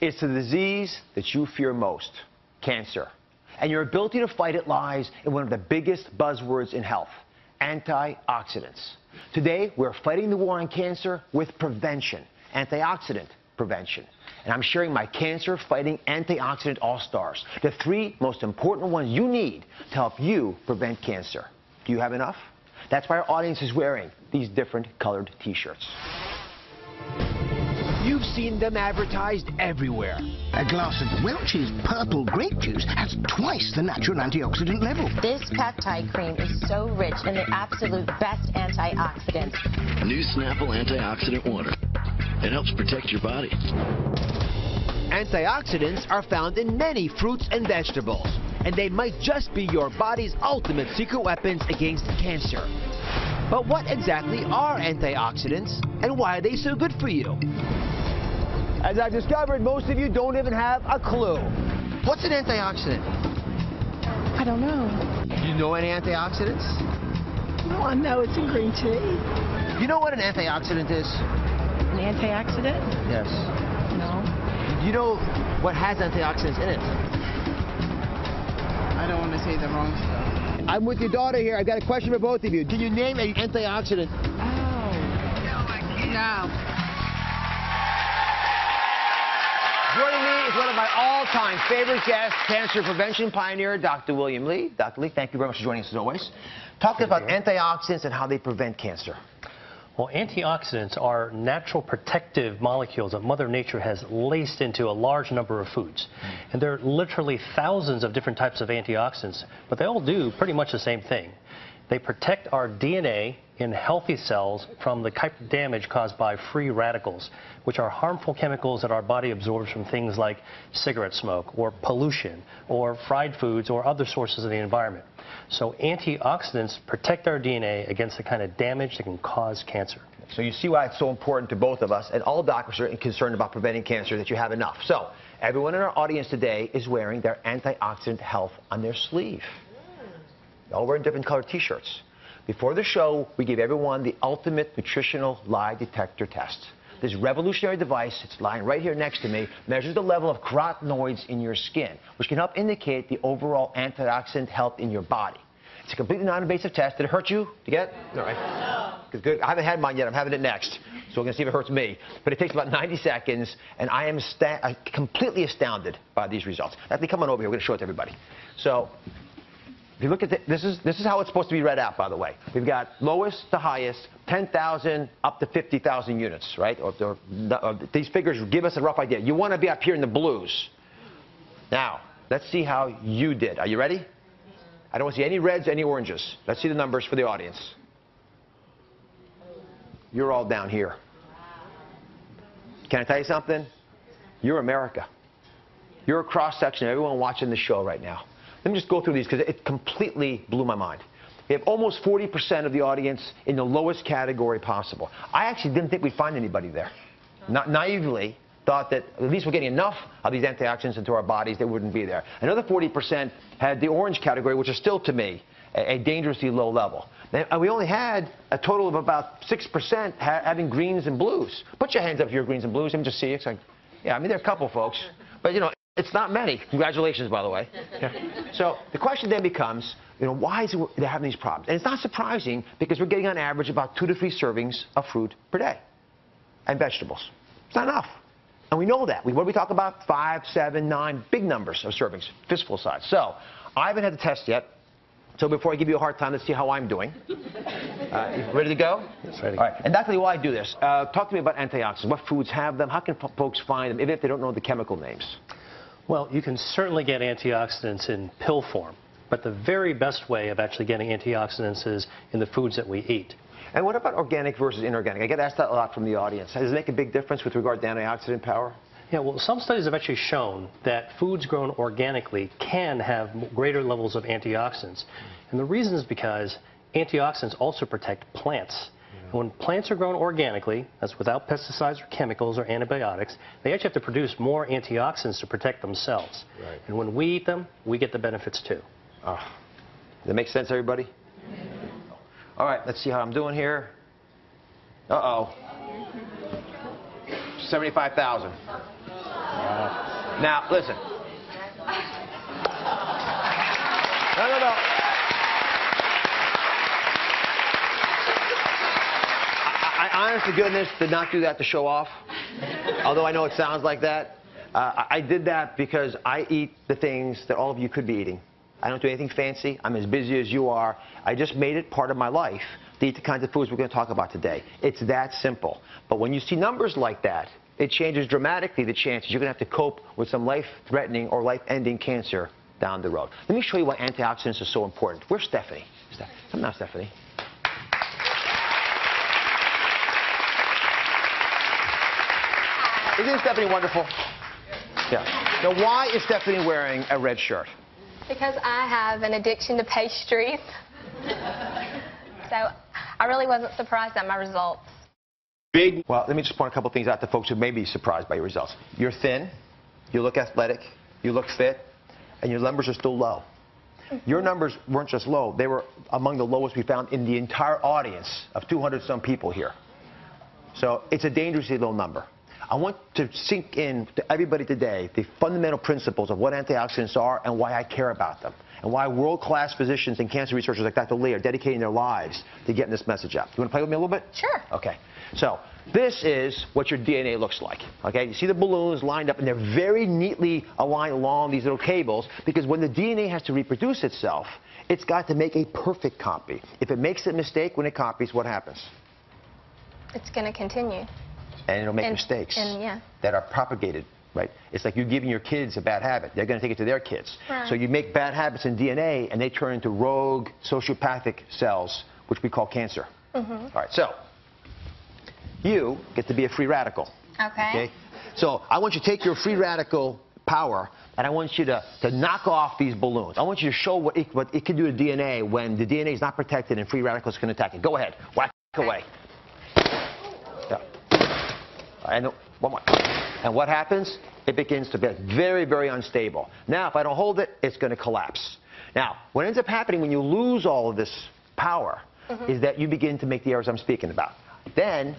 It's the disease that you fear most, cancer. And your ability to fight it lies in one of the biggest buzzwords in health, antioxidants. Today, we're fighting the war on cancer with prevention, antioxidant prevention. And I'm sharing my cancer fighting antioxidant all-stars, the three most important ones you need to help you prevent cancer. Do you have enough? That's why our audience is wearing these different colored t-shirts. You've seen them advertised everywhere. A glass of Welch's purple grape juice has twice the natural antioxidant level. This peptide cream is so rich in the absolute best antioxidants. New Snapple Antioxidant Water. It helps protect your body. Antioxidants are found in many fruits and vegetables, and they might just be your body's ultimate secret weapons against cancer. But what exactly are antioxidants, and why are they so good for you? As I've discovered, most of you don't even have a clue. What's an antioxidant? I don't know. You know any antioxidants? Well, I know it's in green tea. You know what an antioxidant is? An antioxidant? Yes. No. You know what has antioxidants in it? I don't want to say the wrong stuff. I'm with your daughter here. I've got a question for both of you. Can you name an antioxidant? Oh. No. Joining me is one of my all-time favorite guests, cancer prevention pioneer, Dr. William Li. Dr. Li, thank you very much for joining us as always. Talking about antioxidants and how they prevent cancer. Well, antioxidants are natural protective molecules that Mother Nature has laced into a large number of foods. Hmm. And there are literally thousands of different types of antioxidants, but they all do pretty much the same thing. They protect our DNA in healthy cells from the type of damage caused by free radicals, which are harmful chemicals that our body absorbs from things like cigarette smoke or pollution or fried foods or other sources of the environment. So antioxidants protect our DNA against the kind of damage that can cause cancer. So you see why it's so important to both of us, and all doctors are concerned about preventing cancer, that you have enough. So everyone in our audience today is wearing their antioxidant health on their sleeve. All wearing different colored t-shirts. Before the show, we gave everyone the ultimate nutritional lie detector test. This revolutionary device, it's lying right here next to me, measures the level of carotenoids in your skin, which can help indicate the overall antioxidant health in your body. It's a completely non-invasive test. Did it hurt you to get? All right. Good, good. I haven't had mine yet. I'm having it next. So we're going to see if it hurts me. But it takes about 90 seconds, and I am sta- uh, completely astounded by these results. Actually, come on over here. We're going to show it to everybody. So if you look at the, this is this is how it's supposed to be read out, by the way. We've got lowest to highest, 10,000 up to 50,000 units, right? Or, or, or, these figures give us a rough idea. You want to be up here in the blues. Now, let's see how you did. Are you ready? I don't want to see any reds, any oranges. Let's see the numbers for the audience. You're all down here. Can I tell you something? You're America. You're a cross section of everyone watching the show right now. Let me just go through these because it completely blew my mind. We have almost 40% of the audience in the lowest category possible. I actually didn't think we'd find anybody there. Not naively thought that at least we're getting enough of these antioxidants into our bodies that wouldn't be there. Another 40% had the orange category, which is still to me a, a dangerously low level. And uh, we only had a total of about 6% ha having greens and blues. Put your hands up if you're greens and blues. Let me just see. It's like, yeah, I mean, there are a couple folks. But, you know, it's not many. Congratulations, by the way. Yeah. So the question then becomes, you know, why is it they're having these problems? And it's not surprising because we're getting on average about two to three servings of fruit per day and vegetables. It's not enough. And we know that. We, what do we talk about? Five, seven, nine, big numbers of servings, fistful size. So I haven't had the test yet. So before I give you a hard time, let's see how I'm doing. Uh, ready to go? Yes, ready. All right. And that's why I do this. Uh, talk to me about antioxidants. What foods have them? How can folks find them, even if they don't know the chemical names? Well, you can certainly get antioxidants in pill form, but the very best way of actually getting antioxidants is in the foods that we eat. And what about organic versus inorganic? I get asked that a lot from the audience. Does it make a big difference with regard to antioxidant power? Yeah, well, some studies have actually shown that foods grown organically can have greater levels of antioxidants. And the reason is because antioxidants also protect plants. When plants are grown organically, that's without pesticides or chemicals or antibiotics, they actually have to produce more antioxidants to protect themselves. Right. And when we eat them, we get the benefits too. Oh. That makes sense, everybody? All right, let's see how I'm doing here. Uh-oh. 75,000. Now, listen. No, no, no. I, I honest to goodness did not do that to show off. Although I know it sounds like that. Uh, I did that because I eat the things that all of you could be eating. I don't do anything fancy. I'm as busy as you are. I just made it part of my life to eat the kinds of foods we're going to talk about today. It's that simple. But when you see numbers like that, it changes dramatically the chances you're going to have to cope with some life-threatening or life-ending cancer down the road. Let me show you why antioxidants are so important. Where's Stephanie? Ste- Come now, Stephanie. Isn't Stephanie wonderful? Yeah. Now, why is Stephanie wearing a red shirt? Because I have an addiction to pastries. so I really wasn't surprised at my results. Big. Well, let me just point a couple things out to folks who may be surprised by your results. You're thin, you look athletic, you look fit, and your numbers are still low. Your numbers weren't just low, they were among the lowest we found in the entire audience of 200 some people here. So it's a dangerously low number. I want to sink in to everybody today the fundamental principles of what antioxidants are and why I care about them, and why world-class physicians and cancer researchers like Dr. Li are dedicating their lives to getting this message out. You want to play with me a little bit? Sure. Okay. So this is what your DNA looks like. Okay. You see the balloons lined up, and they're very neatly aligned along these little cables because when the DNA has to reproduce itself, it's got to make a perfect copy. If it makes a mistake when it copies, what happens? It's going to continue. And it'll make And- mistakes and, yeah. that are propagated, right? It's like you're giving your kids a bad habit. They're going to take it to their kids. Right. So you make bad habits in DNA, and they turn into rogue sociopathic cells, which we call cancer. Mm-hmm. All right, so you get to be a free radical. Okay. Okay? So I want you to take your free radical power and I want you to, to knock off these balloons. I want you to show what it, what it can do to DNA when the DNA is not protected and free radicals can attack it. Go ahead. Whack away. And one more. And what happens? It begins to get very, very unstable. Now, if I don't hold it, it's going to collapse. Now, what ends up happening when you lose all of this power mm-hmm. is that you begin to make the errors I'm speaking about. Then,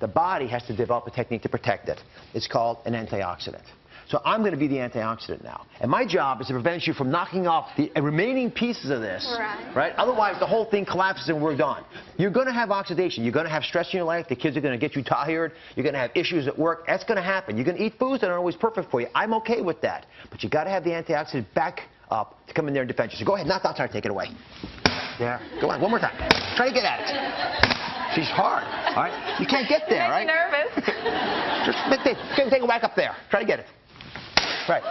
the body has to develop a technique to protect it. It's called an antioxidant. So I'm going to be the antioxidant now. And my job is to prevent you from knocking off the remaining pieces of this. Right. Right? Otherwise, the whole thing collapses and we're done. You're going to have oxidation. You're going to have stress in your life. The kids are going to get you tired. You're going to have issues at work. That's going to happen. You're going to eat foods that aren't always perfect for you. I'm okay with that. But you got to have the antioxidant back up to come in there and defend you. So go ahead, knock, knock, try to take it away. There. Go on, one more time. Try to get at it. She's hard. All right? You can't get there, right? nervous. Just take, take, take it back up there. Try to get it. Right.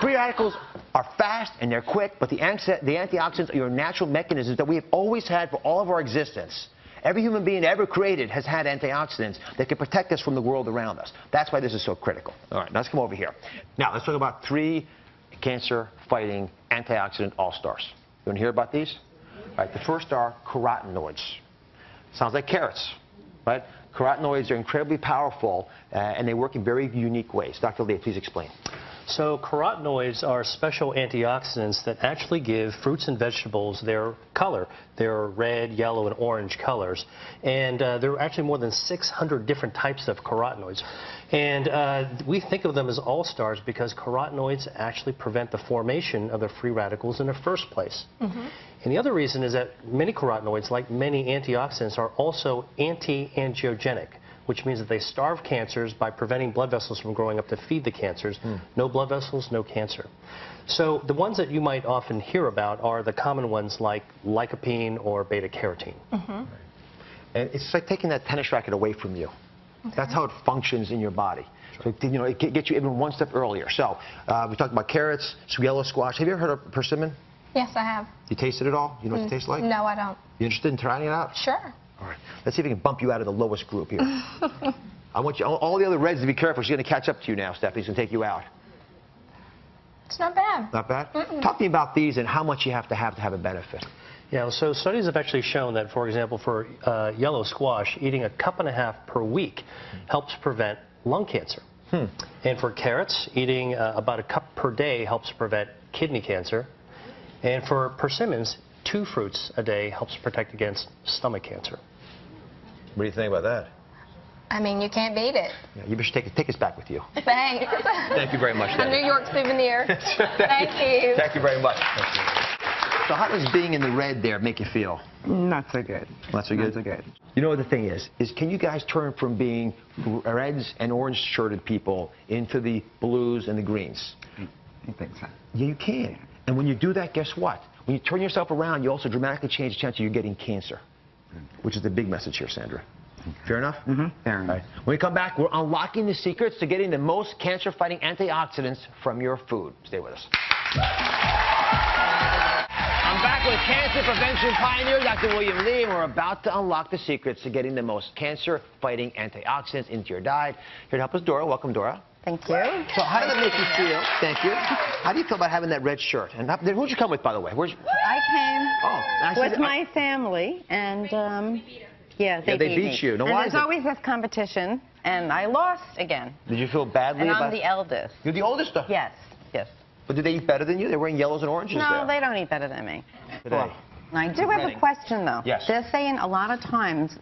Free radicals are fast and they're quick, but the, the antioxidants are your natural mechanisms that we have always had for all of our existence. Every human being ever created has had antioxidants that can protect us from the world around us. That's why this is so critical. All right, now let's come over here. Now, let's talk about three cancer-fighting antioxidant all-stars. You want to hear about these? All right, the first are carotenoids. Sounds like carrots, right? Carotenoids are incredibly powerful, uh, and they work in very unique ways. Dr. Li, please explain. So carotenoids are special antioxidants that actually give fruits and vegetables their color, their red, yellow, and orange colors. And uh, there are actually more than 600 different types of carotenoids. And uh, we think of them as all-stars because carotenoids actually prevent the formation of the free radicals in the first place. And the other reason is that many carotenoids, like many antioxidants, are also anti-angiogenic, which means that they starve cancers by preventing blood vessels from growing up to feed the cancers. Hmm. No blood vessels, no cancer. So the ones that you might often hear about are the common ones like lycopene or beta-carotene. Mm-hmm. And it's like taking that tennis racket away from you. That's how it functions in your body. So, you know, it gets you even one step earlier. So, uh, we talked about carrots, yellow squash. Have you ever heard of persimmon? Yes, I have. You tasted it all? You know what it mm. tastes like? No, I don't. You interested in trying it out? Sure. All right. Let's see if we can bump you out of the lowest group here. I want you, all, all the other reds to be careful. She's going to catch up to you now, Stephanie. She's going to take you out. It's not bad. Not bad? Talk to me about these and how much you have to have to have a benefit. Yeah, so studies have actually shown that, for example, for uh, yellow squash, eating a cup and a half per week helps prevent lung cancer. And for carrots, eating uh, about a cup per day helps prevent kidney cancer. And for persimmons, two fruits a day helps protect against stomach cancer. What do you think about that? I mean, you can't beat it. Yeah, you should take, take us back with you. Thanks. Thank you very much, A New York souvenir. Thank you. Thank you very much. So how does being in the red there make you feel? Not so good. Not so good? Not so good. You know what the thing is? Is can you guys turn from being reds and orange shirted people into the blues and the greens? I think so. Yeah, you can. And when you do that, guess what? When you turn yourself around, you also dramatically change the chance of you getting cancer, which is the big message here, Sandra. Fair enough? Mm-hmm. Fair enough. right. When we come back, we're unlocking the secrets to getting the most cancer-fighting antioxidants from your food. Stay with us. I'm back with cancer prevention pioneer, Dr. William Li, and we're about to unlock the secrets to getting the most cancer-fighting antioxidants into your diet. Here to help us, Dora. Welcome, Dora. Thank you. So how did that make you feel? Thank you. How do you feel about having that red shirt? And how- who'd you come with, by the way? Where'd you... I came Oh, actually, with my family, and um, yeah, they, Yeah, they beat, beat you. Now, and why there's always this competition, and I lost again. Did you feel badly And about I'm the eldest. You're the oldest, though. Yes, yes. But do they eat better than you? They're wearing yellows and oranges No, there. they don't eat better than me. Today. I do have a question, though. Yes. They're saying a lot of times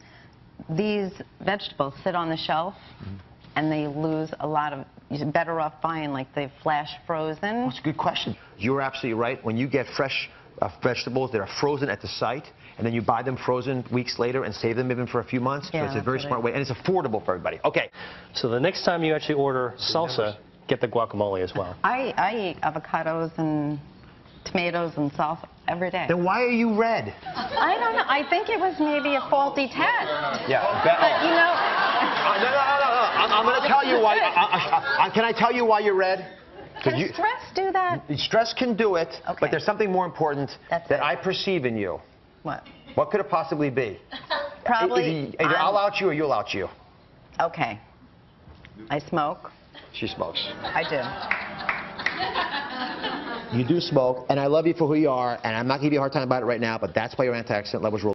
these vegetables sit on the shelf, Mm-hmm. And they lose a lot of. You're better off buying like the flash frozen. That's a good question. You're absolutely right. When you get fresh uh, vegetables that are frozen at the site, and then you buy them frozen weeks later and save them even for a few months, so Yeah, it's a very smart way, and it's affordable for everybody. Okay. So the next time you actually order salsa, get the guacamole as well. I, I eat avocados and tomatoes and salsa every day. Then why are you red? I don't know. I think it was maybe a faulty test. Yeah. But you know, Uh, no, no, no, I'm, I'm going to tell you why. I, I, I, can I tell you why you're red? can you- stress do that? Stress can do it, Okay. but there's something more important That's that it. I perceive in you. What? What could it possibly be? Probably. Either, I'm- I'll out you or you'll out you. Okay. I smoke. She smokes. I do. You do smoke, and I love you for who you are, and I'm not giving you a hard time about it right now, but that's why your antioxidant levels are